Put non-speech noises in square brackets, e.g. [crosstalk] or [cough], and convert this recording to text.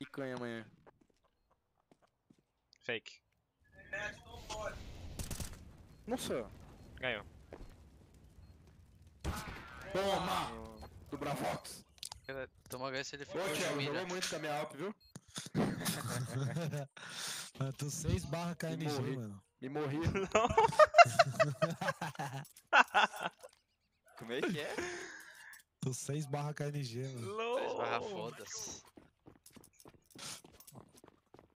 picanha amanhã. Fake. Nossa. Ganhou. Toma! Do Bravox. Toma HS ele Ô, ficou de Thiago, jogou muito com a minha alp, viu? Mano, tu 6 barra KNG, morri. mano. Me morri. [laughs] Como é que é? Tu 6 barra KNG, mano. 6 barra foda-se.